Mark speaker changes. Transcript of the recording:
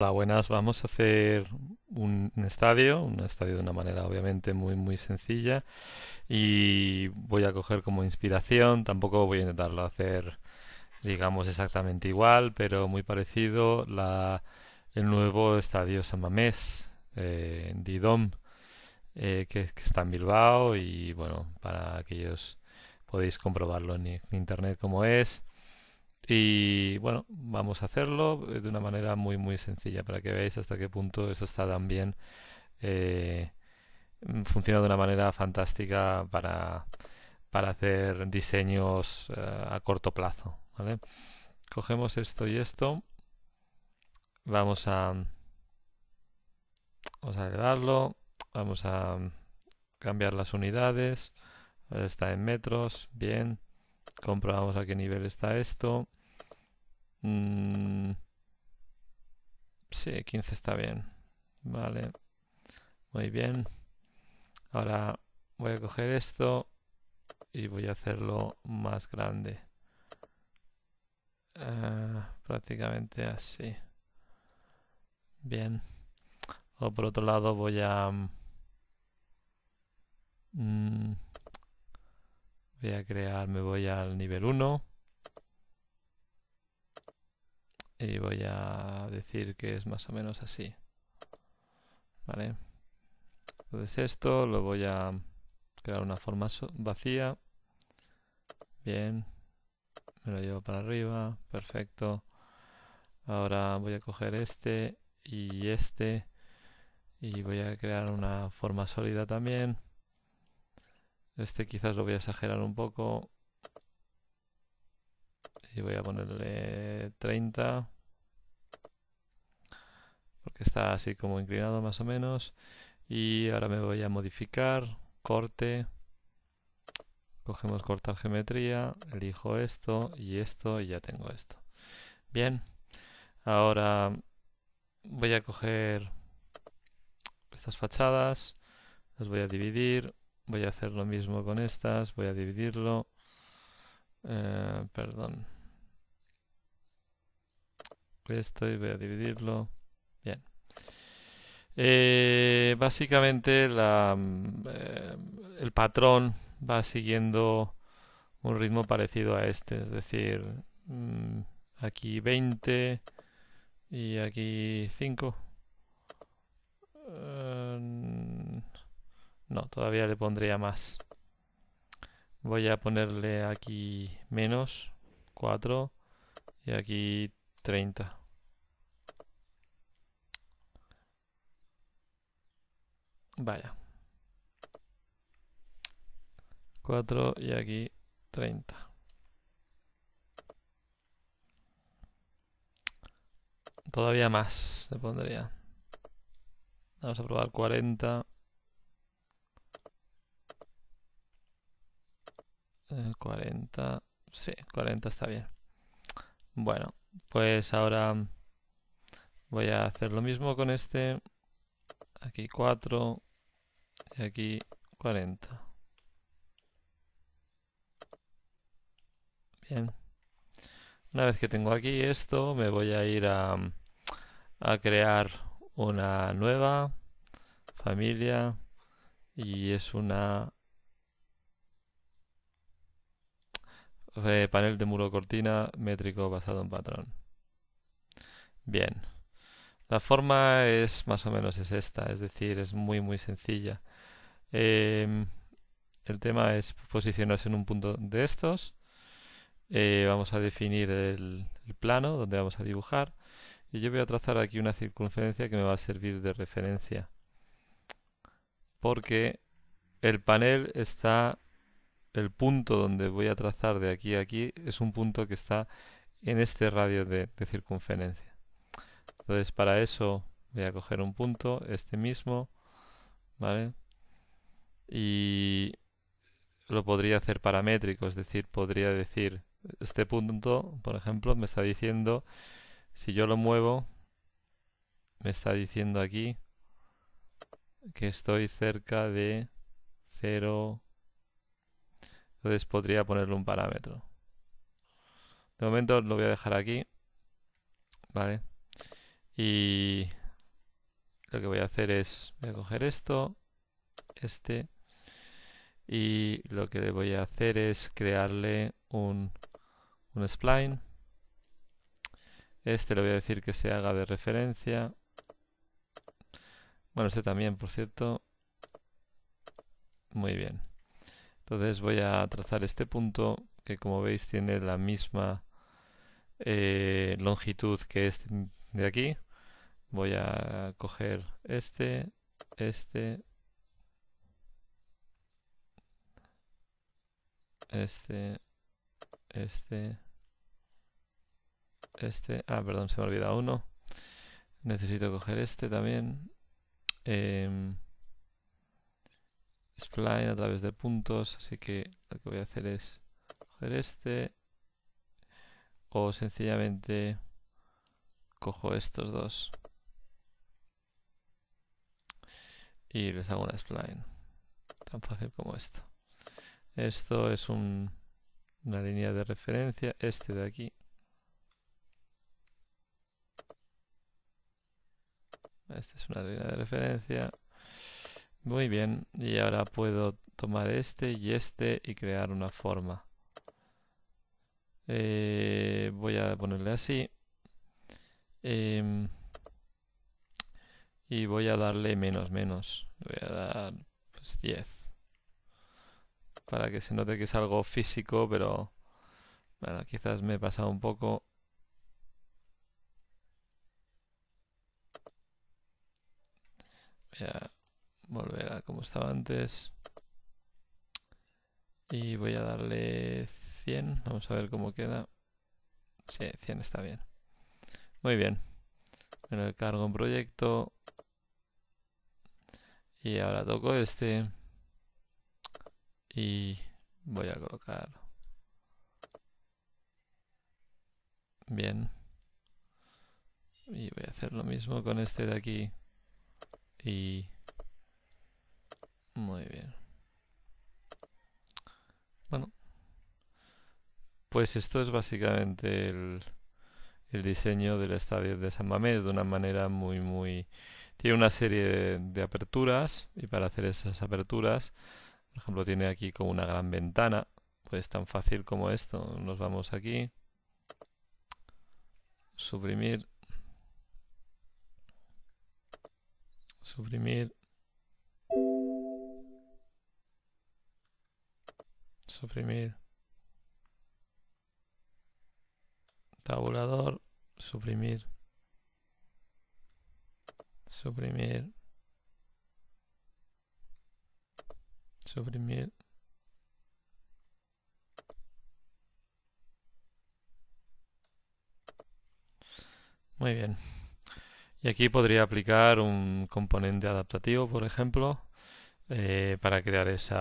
Speaker 1: Hola, buenas. Vamos a hacer un, estadio, un estadio de una manera obviamente muy muy sencilla y voy a coger como inspiración, tampoco voy a intentarlo hacer digamos exactamente igual, pero muy parecido el nuevo estadio San Mamés eh, Didom eh, que, que está en Bilbao y bueno, para aquellos podéis comprobarlo en internet como es. Y bueno, vamos a hacerlo de una manera muy muy sencilla para que veáis hasta qué punto eso está tan bien. eh, funciona de una manera fantástica para, para hacer diseños eh, a corto plazo. Cogemos esto y esto, vamos a, vamos a elevarlo, vamos a cambiar las unidades, está en metros, bien, comprobamos a qué nivel está esto. Mm, sí, 15 está bien. Vale, muy bien. Ahora voy a coger esto y voy a hacerlo más grande. Eh, prácticamente así. Bien. O por otro lado voy a... mm, voy a crear, me voy al nivel uno y voy a decir que es más o menos así. ¿Vale? Entonces esto lo voy a crear una forma vacía. Bien. Me lo llevo para arriba. Perfecto. Ahora voy a coger este y este y voy a crear una forma sólida también. Este quizás lo voy a exagerar un poco y voy a ponerle 30 porque está así como inclinado más o menos. Y ahora me voy a modificar, corte, cogemos cortar geometría, elijo esto y esto y ya tengo esto. Bien, ahora voy a coger estas fachadas, las voy a dividir, voy a hacer lo mismo con estas, voy a dividirlo, eh, perdón, esto y voy a dividirlo. Bien. Eh, básicamente la, mm, eh, el patrón va siguiendo un ritmo parecido a este, es decir, mm, aquí 20 y aquí 5. Eh, no, todavía le pondría más. Voy a ponerle aquí menos 4 y aquí 30. Vaya. 4 y aquí 30. Todavía más le pondría. Vamos a probar 40. Eh, 40. Sí, 40 está bien. Bueno, pues ahora voy a hacer lo mismo con este. Aquí 4 y aquí 40. Bien. Una vez que tengo aquí esto, me voy a ir a, a crear una nueva familia y es una eh, panel de muro cortina métrico basado en patrón. Bien. La forma es más o menos es esta, es decir, es muy muy sencilla. Em, el tema es posicionarse en un punto de estos. Eh, vamos a definir el, plano donde vamos a dibujar y yo voy a trazar aquí una circunferencia que me va a servir de referencia porque el panel está, el punto donde voy a trazar de aquí a aquí es un punto que está en este radio de circunferencia. Entonces para eso voy a coger un punto, este mismo, ¿vale? Y lo podría hacer paramétrico, es decir, podría decir, este punto, por ejemplo, me está diciendo, si yo lo muevo, me está diciendo aquí que estoy cerca de 0. Entonces podría ponerle un parámetro. De momento lo voy a dejar aquí, ¿vale? Y lo que voy a hacer es, voy a coger esto, este, y lo que voy a hacer es crearle un, un spline. Este le voy a decir que se haga de referencia. Bueno, este también, por cierto. Muy bien. Entonces voy a trazar este punto que como veis tiene la misma eh, longitud que este de aquí. Voy a coger este, este, este, este, este. Ah, perdón, se me ha olvidado uno. Necesito coger este también. Eh, spline a través de puntos, así que lo que voy a hacer es coger este o sencillamente cojo estos dos y les hago una spline tan fácil como esto. Esto es un, una línea de referencia este de aquí. Esta es una línea de referencia. Muy bien y ahora puedo tomar este y este y crear una forma. Eh, voy a ponerle así. Em, y voy a darle menos menos. Voy a dar pues 10 para que se note que es algo físico pero bueno quizás me he pasado un poco. Voy a volver a como estaba antes. Y voy a darle 100 vamos a ver cómo queda. Sí, 100 está bien. Muy bien. En el cargo un proyecto y ahora toco este y voy a colocar bien y voy a hacer lo mismo con este de aquí y muy bien. Bueno pues esto es básicamente el, el diseño del estadio de San Mamés de una manera muy muy tiene una serie de, aperturas y para hacer esas aperturas por ejemplo tiene aquí como una gran ventana pues tan fácil como esto. Nos vamos aquí. Suprimir. Suprimir. Suprimir. Tabulador. Suprimir suprimir. Suprimir. Muy bien. Y aquí podría aplicar un componente adaptativo por ejemplo eh, para crear esa